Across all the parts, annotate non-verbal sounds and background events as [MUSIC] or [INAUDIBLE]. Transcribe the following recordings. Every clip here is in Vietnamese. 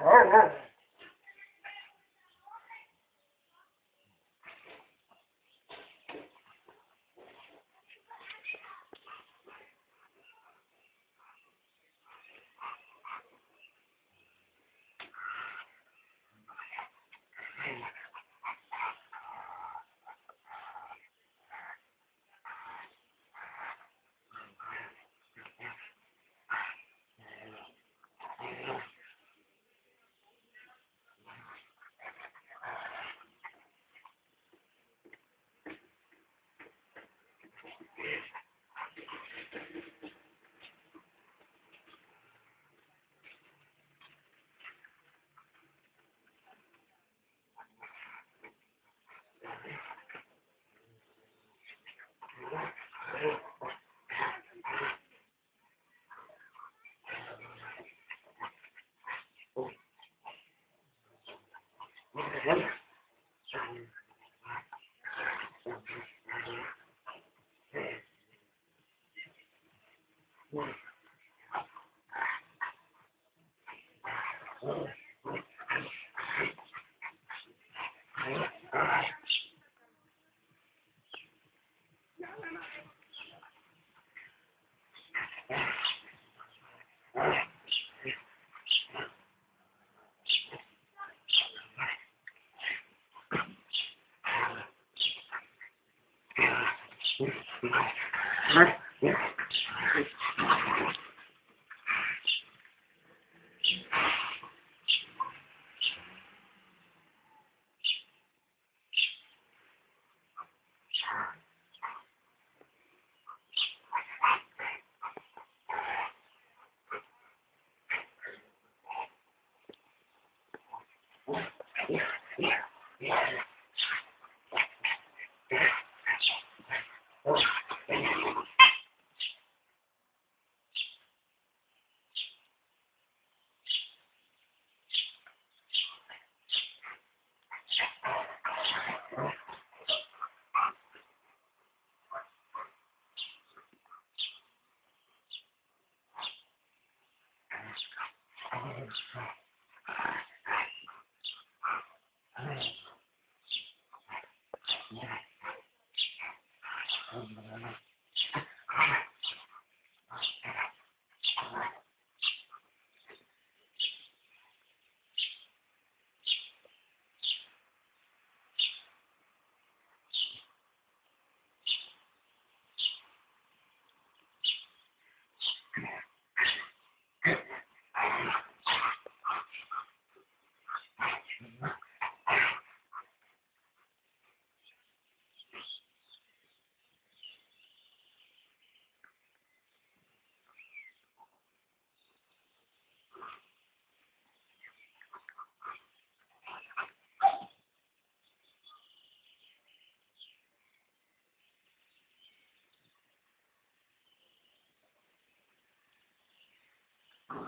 Oh, arr. him. Thank you. here. [LAUGHS]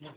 Evet.